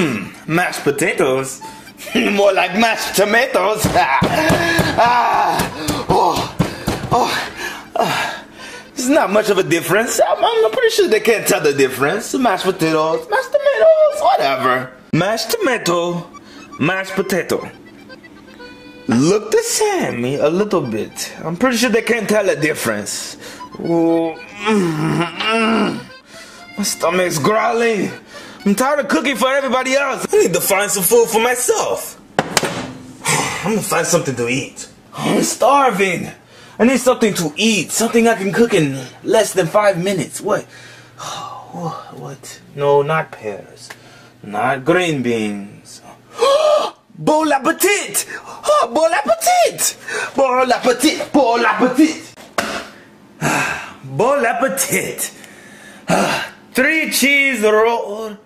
Mmm, mashed potatoes. More like mashed tomatoes. ah, oh, oh, oh. It's not much of a difference. I'm, I'm pretty sure they can't tell the difference. Mashed potatoes, mashed tomatoes, whatever. Mashed tomato, mashed potato. Look the same, a little bit. I'm pretty sure they can't tell the difference. Ooh, mm, mm. My stomach's growling. I'm tired of cooking for everybody else. I need to find some food for myself. I'm gonna find something to eat. I'm starving. I need something to eat. Something I can cook in less than five minutes. What? What? No, not pears. Not green beans. bon appetit! Oh, bon appetit! Bon appetit! Bon appetit! Bon appetit! Three cheese roll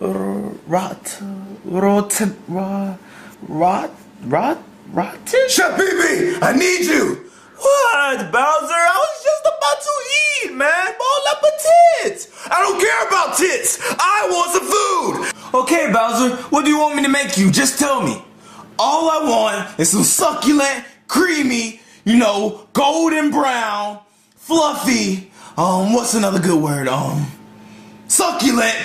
rot, rot, rot, rot, rot, rotten? Chef BB, I need you. What, Bowser? I was just about to eat, man. Bon appetit. I don't care about tits. I want some food. Okay, Bowser, what do you want me to make you? Just tell me. All I want is some succulent, creamy, you know, golden brown, fluffy, um, what's another good word? Um, succulent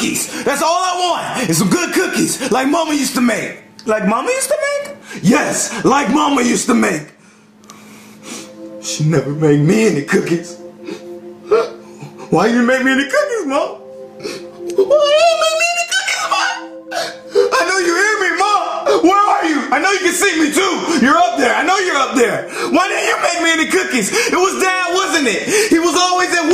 cookies. That's all I want is some good cookies like mama used to make. Like mama used to make? Yes, like mama used to make. She never made me any cookies. Why you make me any cookies, mom? Why you make me any cookies, mom? I know you hear me, mom. Where are you? I know you can see me too. You're up there. I know you're up there. Why didn't you make me any cookies? It was dad, wasn't it? He was always at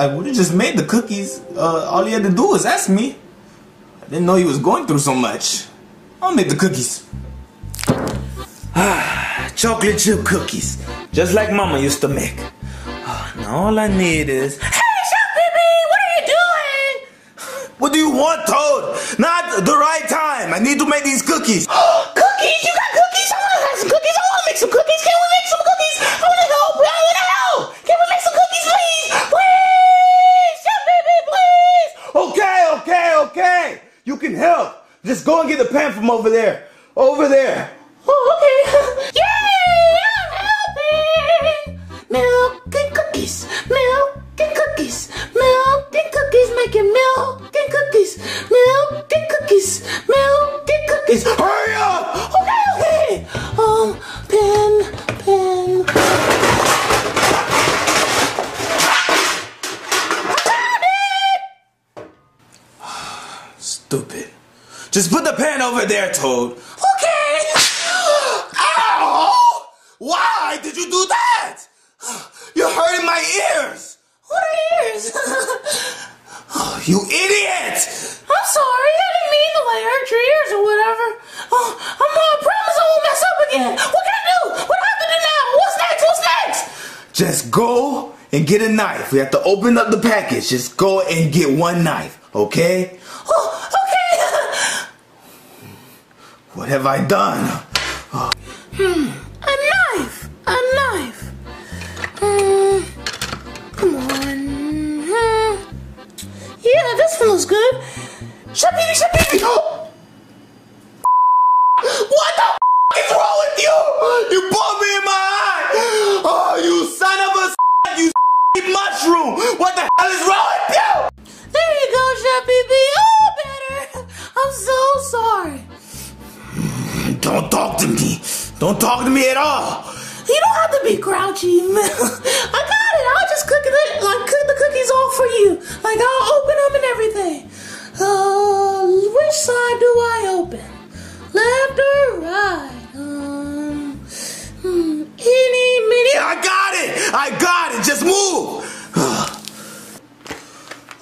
I, would have just made the cookies. Uh, all he had to do was ask me. I didn't know he was going through so much. I'll make the cookies. Ah, chocolate chip cookies. Just like mama used to make. Oh, now all I need is... Hey, BB! What are you doing? What do you want, Toad? Not the right time. I need to make these cookies? You got cookies? I want to have some cookies. I want to make some cookies. Can we make some cookies? I want to help. I want to help. Can we make some cookies, please? Please! Chef BB, please! Okay, okay, okay. You can help. Just go and get the pan from over there. Over there. Just put the pen over there, Toad. Okay. Ow! Why did you do that? You're hurting my ears. What are ears? oh, you idiot! I'm sorry. I didn't mean to like hurt your ears or whatever. Oh, I'm I promise I won't mess up again. What can I do? What do I have to do now? What's next? What's next? Just go and get a knife. We have to open up the package. Just go and get one knife, okay? Oh, what have I done? Oh. Hmm, a knife! A knife! Hmm, come on. Hmm. Yeah, this one looks good. Shut baby! Oh. What the is wrong with you? You put me in my eye! Oh, you son of a you mushroom! What the hell is wrong with you? There you go, Chef Don't talk to me. Don't talk to me at all. You don't have to be grouchy. I got it. I'll just cook it, like cook the cookies all for you. Like I'll open them and everything. Uh, which side do I open? Left or right? Um, hmm, any, mini. I got it. I got it. Just move.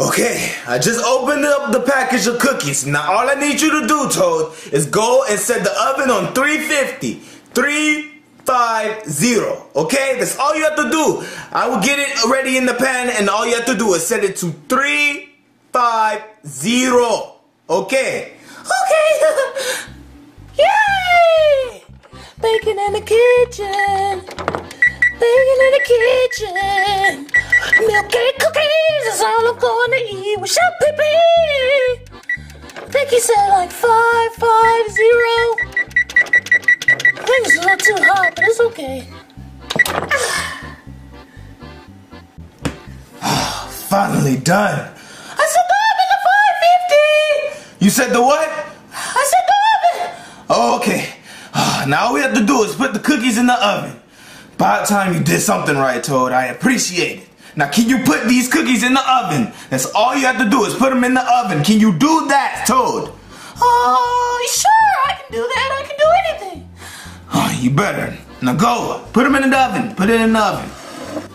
Okay, I just opened up the package of cookies. Now all I need you to do, Toad, is go and set the oven on 350. 350. Okay? That's all you have to do. I will get it ready in the pan, and all you have to do is set it to 350. Okay? Okay. Yay! Bacon in the kitchen. Bacon in the kitchen. Milk cake cookies is all I'm to eat with Chef Pee I think he said like five, five, zero. I think it's a little too hot, but it's okay. Finally done. I said the oven to 550. You said the what? I said the oven. Oh, okay. Now all we have to do is put the cookies in the oven. By the time you did something right, Toad, I appreciate it. Now, can you put these cookies in the oven? That's all you have to do is put them in the oven. Can you do that, Toad? Oh, sure, I can do that. I can do anything. Oh, you better. Now go. Put them in the oven. Put it in the oven.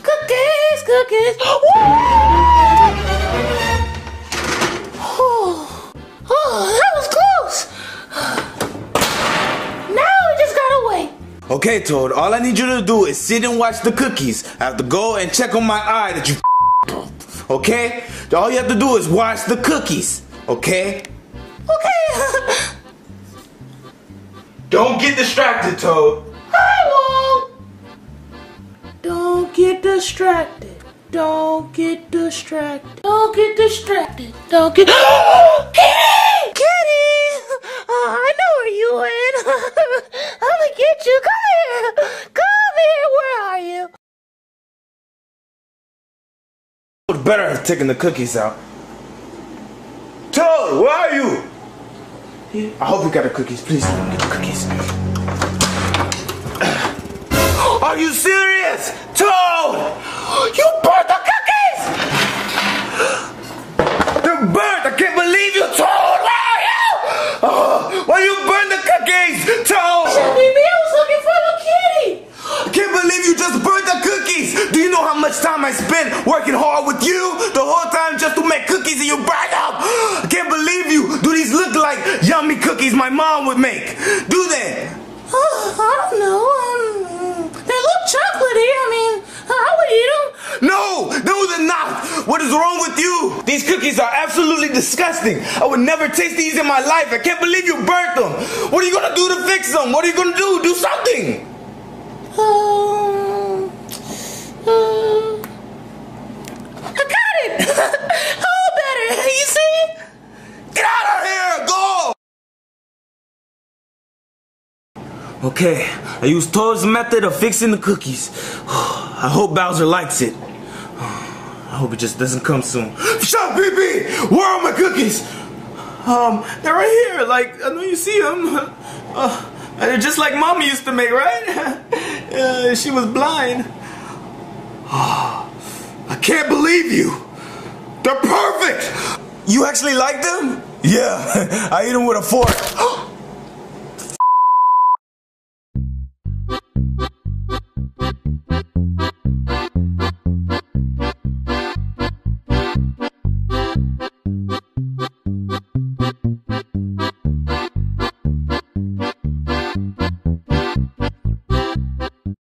Cookies, cookies. Oh, oh, that was close. Now we just gotta wait. Okay, Toad. All I need you to do is sit and watch the cookies. I have to go and check on my eye that you Okay? All you have to do is watch the cookies. Okay? Okay. Don't get distracted, Toad. I won't. Don't get distracted. Don't get distracted. Don't get distracted. Don't get. Kitty! I know where you went. I'm gonna get you. Come here. Come here. Where are you? Toad better have taken the cookies out. Toad, where are you? I hope you got the cookies. Please let me get the cookies. Are you serious? Toad! You burnt the cookies! They're burnt! I can't believe you, know how much time I spent working hard with you the whole time just to make cookies and you burn them? I can't believe you! Do these look like yummy cookies my mom would make? Do they? Oh, I don't know. Um, they look chocolatey. I mean, I would eat them. No! Those are not! What is wrong with you? These cookies are absolutely disgusting. I would never taste these in my life. I can't believe you burnt them. What are you gonna do to fix them? What are you gonna do? Do something! Um, I got it. oh, better. You see? Get out of here! Go! Okay, I used Toad's method of fixing the cookies. I hope Bowser likes it. I hope it just doesn't come soon. Shut up, BB! Where are my cookies? Um, they're right here. Like, I know you see them. Uh, they're just like Mama used to make, right? uh, she was blind. I can't believe you. They're perfect. You actually like them? Yeah, I eat them with a fork.